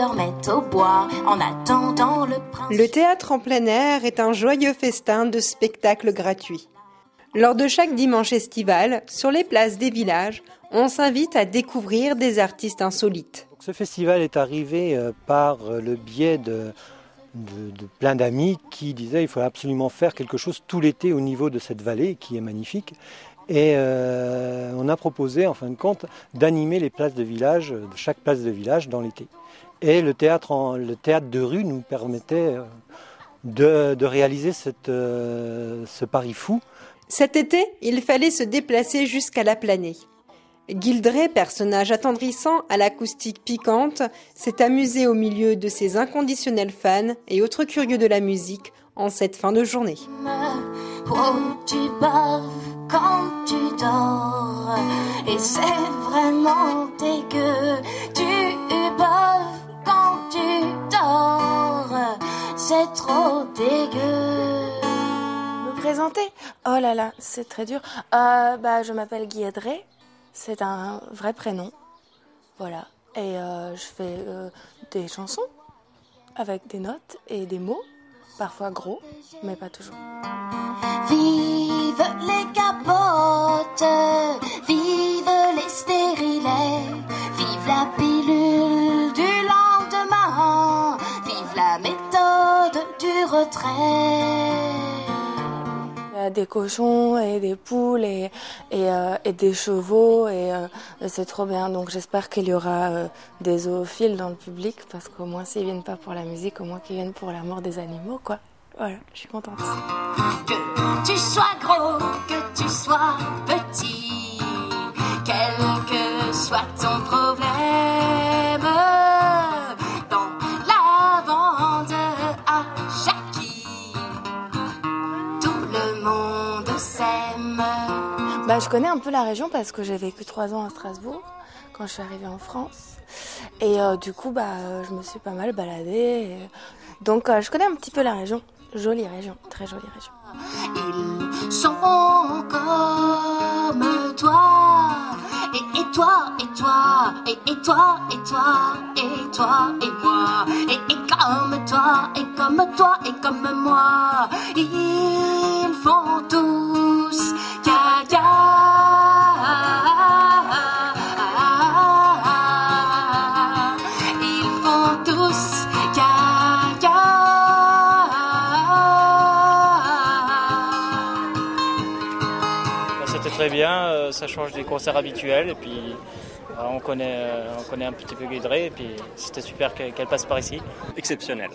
en attendant le prince. Le théâtre en plein air est un joyeux festin de spectacles gratuits. Lors de chaque dimanche estival, sur les places des villages, on s'invite à découvrir des artistes insolites. Ce festival est arrivé euh, par euh, le biais de, de, plein d'amis qui disaient il faut absolument faire quelque chose tout l'été au niveau de cette vallée qui est magnifique. Et euh, on a proposé en fin de compte d'animer les places de village, de chaque place de village dans l'été. Et le théâtre, le théâtre de rue nous permettait de, réaliser cette, ce pari fou. Cet été, il fallait se déplacer jusqu'à la planée. Gildré, personnage attendrissant à l'acoustique piquante, s'est amusé au milieu de ses inconditionnels fans et autres curieux de la musique en cette fin de journée. Oh, tu baves quand tu dors, et c'est vraiment dégueu. Tu baves quand tu dors, c'est trop dégueu. Me présenter? Oh là là, c'est très dur. Euh, bah, je m'appelle Guillaume c'est un vrai prénom. Voilà. Et euh, je fais euh, des chansons avec des notes et des mots, parfois gros, mais pas toujours. Vive les capotes, vive les stérilets, vive la pilule du lendemain, vive la méthode du retrait des cochons et des poules et, et, euh, des chevaux et euh, c'est trop bien. Donc j'espère qu'il y aura euh, des zoophiles dans le public parce qu'au moins s'ils viennent pas pour la musique, au moins qu'ils viennent pour la mort des animaux quoi. Voilà, je suis contente. Que tu sois gros, que tu sois petit, Bah, je connais un peu la région parce que j'ai vécu trois ans à Strasbourg quand je suis arrivée en France. Et euh, du coup, bah, je me suis pas mal baladée. Donc, euh, je connais un petit peu la région. Jolie région, très jolie région. Ils sont comme toi. Et, et toi, et toi, et, et, toi, et toi, et toi, et moi. Et, et comme toi, et comme toi, et comme moi. Ils font tous c'était très bien, euh, ça change des concerts habituels et puis euh, on connaît, euh, on connaît un petit peu Guédré et puis c'était super qu'elle passe par ici. Exceptionnel,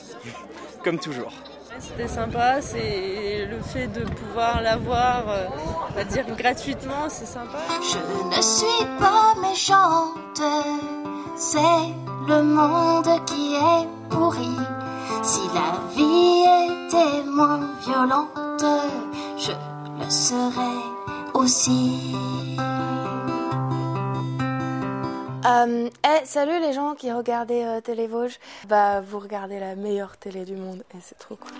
comme toujours. C'était sympa, c'est le fait de pouvoir l'avoir, on va dire gratuitement, c'est sympa. Je ne suis pas méchante, c'est le monde qui est pourri. Si la vie était moins violente, je le serais aussi. Euh, eh, salut les gens qui regardaient euh, Télé Vosges. Bah, vous regardez la meilleure télé du monde et c'est trop cool.